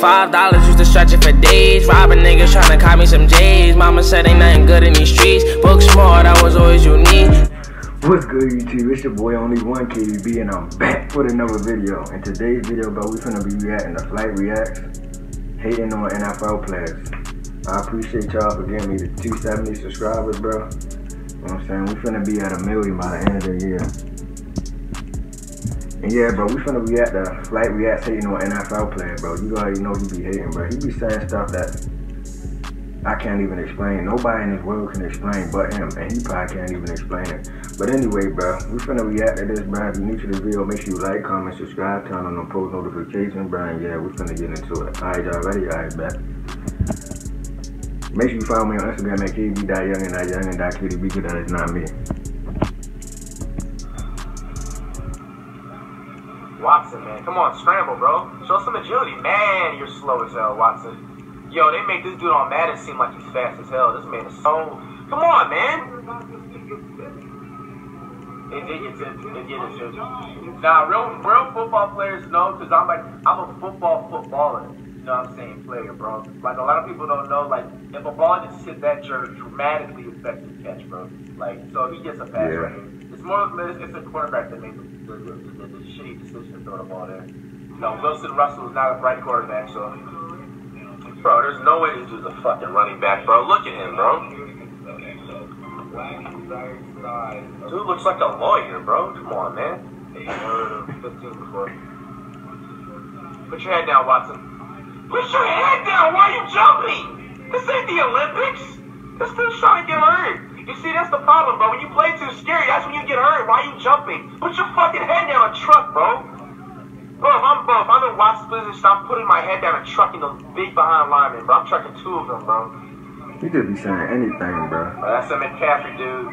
Five dollars used to stretch it for days. Robbing niggas trying to cop me some J's. Mama said ain't nothing good in these streets. Book smart, I was always unique. What's good YouTube? It's your boy Only One KDB and I'm back with another video. In today's video, bro, we finna be reacting to Flight Reacts, hating on NFL players. I appreciate y'all for giving me the 270 subscribers, bro. You know what I'm saying? We finna be at a million by the end of the year. Yeah, bro, we finna react to Flight Reacts hating on NFL player, bro. You already know he be hating, bro. He be saying stuff that I can't even explain. Nobody in this world can explain but him, and he probably can't even explain it. But anyway, bro, we finna react to this, bro. If you're new to the video, make sure you like, comment, subscribe, turn on the post notification, bro. And yeah, we finna get into it. Alright, y'all ready? Alright, bet. Make sure you follow me on Instagram at kb.young.young.kdb because that is not me. Come on, scramble, bro. Show some agility. Man, you're slow as hell, Watson. Yo, they make this dude on Madden seem like he's fast as hell. This man is so... Come on, man. It, it, it, it, it, it, Nah, real, real football players know, because I'm like, I'm a football footballer. You know what I'm saying? Player, bro. Like, a lot of people don't know, like, if a ball just hit that jerk, dramatically affects the catch, bro. Like, so if he gets a pass yeah. right It's more, of it's, it's a quarterback that makes the, the, the, the, shitty decision to throw the ball there. You know, Wilson Russell is not a bright quarterback, so. Bro, there's no way this dude's a fucking running back, bro. Look at him, bro. Dude looks like a lawyer, bro. Come on, man. Uh, Put your head down, Watson. Put your head down. Why are you jumping? This ain't the Olympics. This dude's trying to get hurt. You see, that's the problem, bro. When you play too scary, that's when you get hurt. Why are you jumping? Put your fucking head down a truck, bro. Bro, if I'm, bro, if I'm in Watts position, I'm putting my head down a truck in those big behind linemen, bro. I'm trucking two of them, bro. He could be saying anything, bro. bro that's a McCaffrey, dude.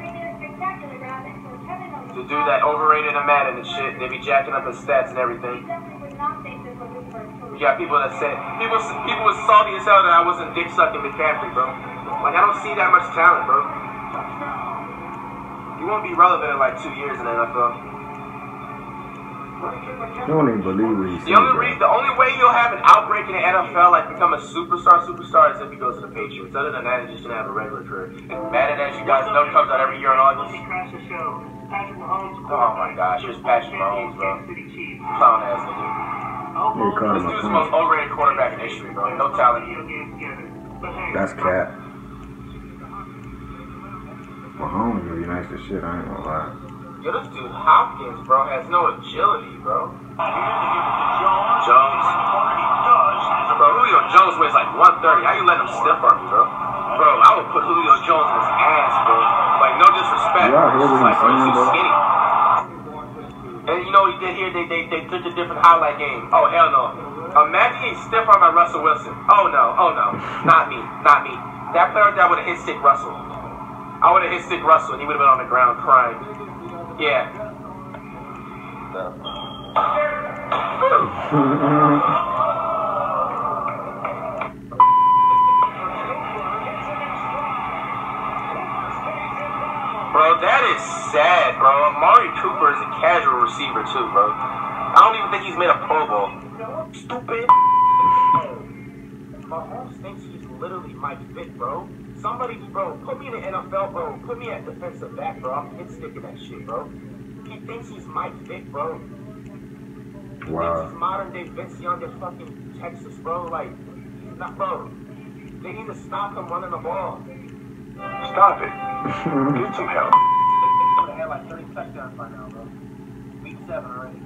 The dude that overrated a Madden and shit. They be jacking up his stats and everything. You got people that said people, people was salty as hell that I wasn't dick sucking McCaffrey, bro. Like, I don't see that much talent, bro. You won't be relevant in like two years in the NFL. You don't even believe what he's the only reason, the only way you'll have an outbreak in the NFL, like become a superstar, superstar, is if he goes to the Patriots. Other than that, he's just gonna have a regular career. And Madden, as you guys know, comes out every year in August. Oh my gosh, here's Patrick Mahomes, bro. Clown ass nigga. This dude's the most overrated quarterback in history, bro. No talent. That's cat. Mahomes really nice as shit, I ain't gonna lie. Yo, this dude Hopkins, bro, has no agility, bro. Jones. Bro, Julio Jones weighs like 130. How you let him stiff on me, bro? Bro, I would put Julio Jones in his ass, bro. Like, no disrespect. Yeah, I hear what like, bro, he's skinny. And you know what he did here? They, they, they took a different highlight game. Oh, hell no. Mm-hmm. Imagine getting stiff arm by Russell Wilson. Oh, no. Oh, no. Not me. Not me. That player that would have hit Stick Russell. I would have hit Stick Russell and he would have been on the ground crying. Yeah. Sad, bro. Amari Cooper is a casual receiver too, bro. I don't even think he's made a Pro Bowl. Stupid. Mahomes thinks he's literally Mike Vick, bro. Somebody, bro, put me in the NFL, bro. Put me at defensive back, bro. I'm hit sticking that shit, bro. He thinks he's Mike Vick, bro. He wow. thinks he's modern day Vince Young in fucking Texas, bro. Like, he's not, bro. They need to stop him running the ball. Stop it. Get some help. Like 30 touchdowns by now, bro. Week seven already.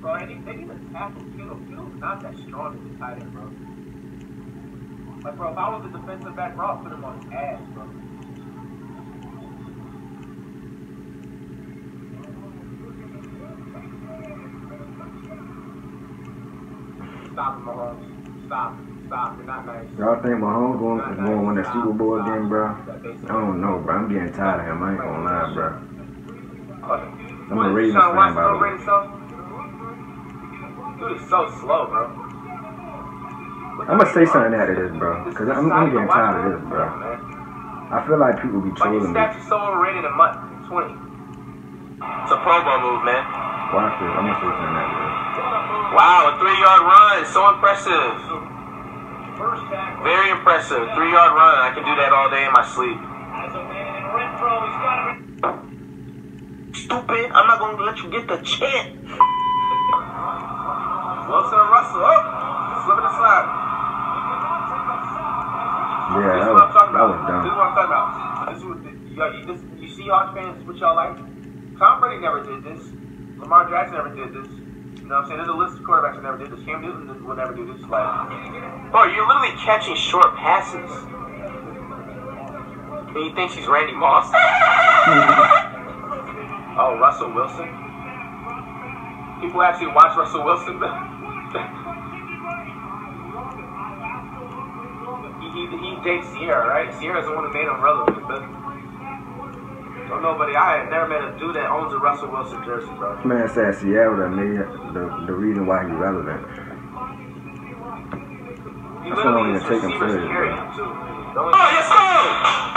Bro, they need, they need to tackle Kittle. Kittle's not that strong as a tight end, bro. Like, bro, if I was a defensive back, bro, I'd put him on his ass, bro. Stop him, Mahomes. Stop. Stop. You're not nice. Y'all think Mahomes going, going to win that Super Bowl again, bro? I don't know, bro. I'm getting tired of him. I ain't gonna lie, bro. I'm a Ravens fan, by the way. Dude is so slow, bro. I'm gonna say something out of this, bro, because I'm, I'm getting tired of this, bro. I feel like people be trolling me. Like, so overrated a month, 20. It's a Pro Bowl move, man. Watch this. I'm gonna say something that way. Wow, a three yard run. So impressive. Very impressive. Three yard run. I can do that all day in my sleep. Stupid. I'm not going to let you get the chance. Wilson and Russell. Oh, slip and slide. Yeah, This that is was, what I'm talking that about. was This is what I'm talking about. This is what, you, you, this, you see Hawks fans, what y'all like? Tom Brady never did this. Lamar Jackson never did this. You know what I'm saying? There's a list of quarterbacks that never did this. Cam Newton will never do this. Like, bro, you're literally catching short passes. And you think she's Randy Moss. oh, Russell Wilson. People actually watch Russell Wilson. he, he, he dates Ciara, right? Ciara's the one who made him relevant. But don't nobody. I have never met a dude that owns a Russell Wilson jersey, bro. This man said Ciara made the the reason why he's relevant. He That's not literally even is taking receivers serious, bro. him too. Oh, yes, go!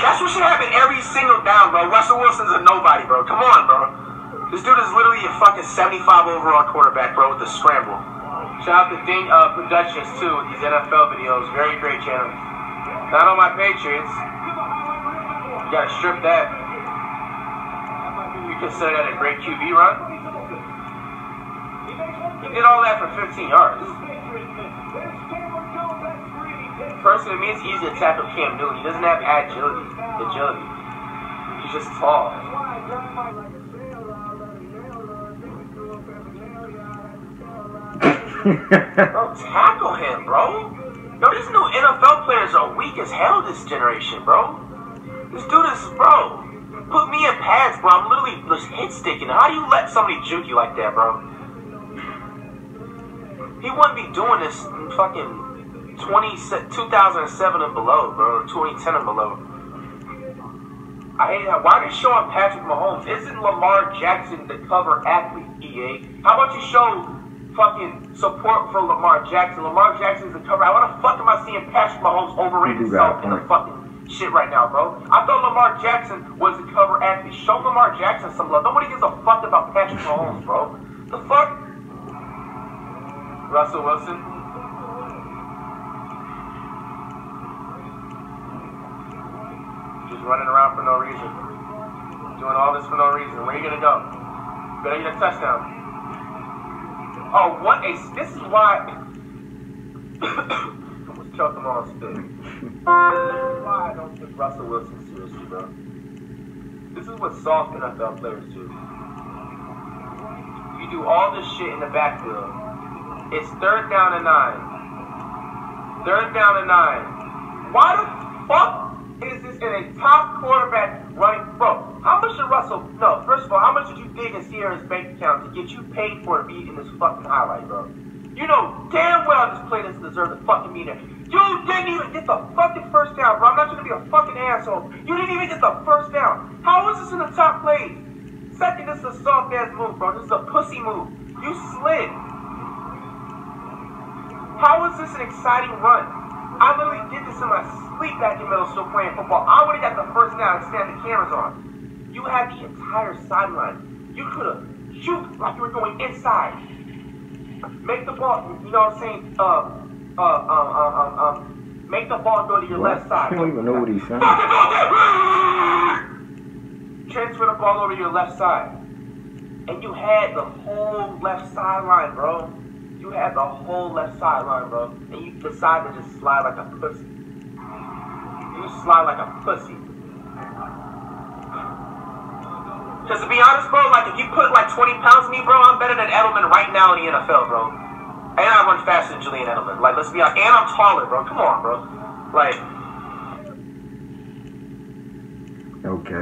That's what should happen every single down, bro. Russell Wilson's a nobody, bro. Come on, bro. This dude is literally a fucking 75 overall quarterback, bro, with the scramble. Shout out to Ding uh, Productions too with these NFL videos. Very great channel. Not on my Patriots. You gotta strip that. You consider that a great QB run? He did all that for 15 yards. Personally, to me, it's easy to tackle Cam Newton. He doesn't have agility. Agility. He's just tall. Bro, tackle him, bro. Yo, these new NFL players are weak as hell this generation, bro. This dude is, bro. Put me in pads, bro. I'm literally just hit sticking. How do you let somebody juke you like that, bro? He wouldn't be doing this in fucking 20, 2007 and below, bro. 2010 and below. I hate that. Why are they showing Patrick Mahomes? Isn't Lamar Jackson the cover athlete, EA? How about you show fucking support for Lamar Jackson? Lamar Jackson's the cover. Why the fuck am I seeing Patrick Mahomes overrated You himself in the fucking shit right now, bro? I thought Lamar Jackson was the cover athlete. Show Lamar Jackson some love. Nobody gives a fuck about Patrick Mahomes, bro. The fuck? Russell Wilson. Just running around for no reason. Doing all this for no reason. Where are you gonna go? Better get a touchdown. Oh, what a. This is why. On spit. This is why I don't take Russell Wilson seriously, bro. This is what soft NFL players do. You do all this shit in the backfield. It's third down and nine. Third down and nine. Why the fuck is this in a top quarterback running? Bro, how much did Russell? No, first of all, how much did you dig in Ciara's bank account to get you paid for a beat in this fucking highlight, bro? You know damn well this play doesn't deserve to fucking be there. You didn't even get the fucking first down, bro. I'm not gonna be a fucking asshole. You didn't even get the first down. How is this in the top plays? Second, this is a soft ass move, bro. This is a pussy move. You slid. How is this an exciting run? I literally did this in my sleep back in middle school playing football. I would have got the first down and stand the cameras on. You had the entire sideline. You could have shoot like you were going inside. Make the ball, you know what I'm saying? Uh, uh, um, um, um, um, make the ball go to your What? left side. I don't even know what he's saying. Transfer the ball over to your left side. And you had the whole left sideline, bro. You had the whole left sideline, bro. And you decided to just slide like a pussy. You slide like a pussy. Because to be honest, bro, like if you put like 20 pounds on me, bro, I'm better than Edelman right now in the NFL, bro. And I run faster than Julian Edelman. Like, let's be honest. And I'm taller, bro. Come on, bro. Like, Okay.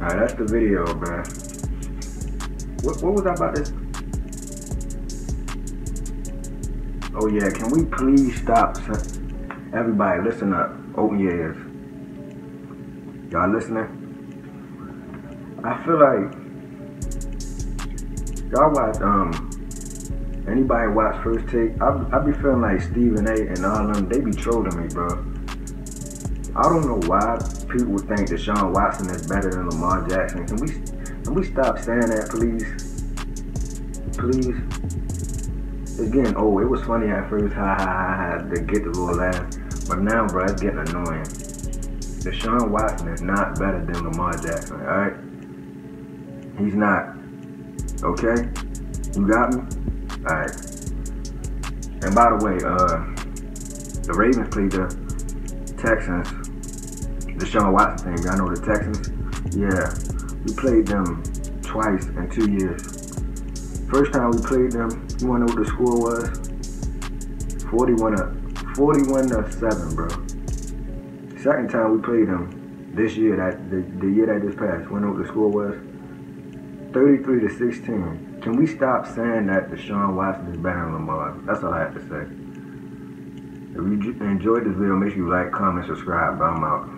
Alright, that's the video, man. What, what was I about this? Oh yeah, can we please stop? Everybody, listen up. Oh, Open your ears. Y'all listening? I feel like y'all watch um anybody watch first take. I I be feeling like Stephen A. and all them they be trolling me, bro. I don't know why people think Deshaun Watson is better than Lamar Jackson. Can we can we stop saying that, please? Please. Getting old. It was funny at first, ha ha ha ha, to get the little laugh. But now, bro, it's getting annoying. Deshaun Watson is not better than Lamar Jackson, alright? He's not. Okay? You got me? Alright. And by the way, uh, the Ravens played the Texans. Deshaun Watson thing. Y'all know the Texans? Yeah. We played them twice in two years. First time we played them, you wanna know what the score was? 41 to 41 to 7, bro. Second time we played them this year, that the, the year that just passed, wanna know what the score was? 33 to 16. Can we stop saying that Deshaun Watson is better than Lamar? That's all I have to say. If you enjoyed this video, make sure you like, comment, subscribe. I'm out.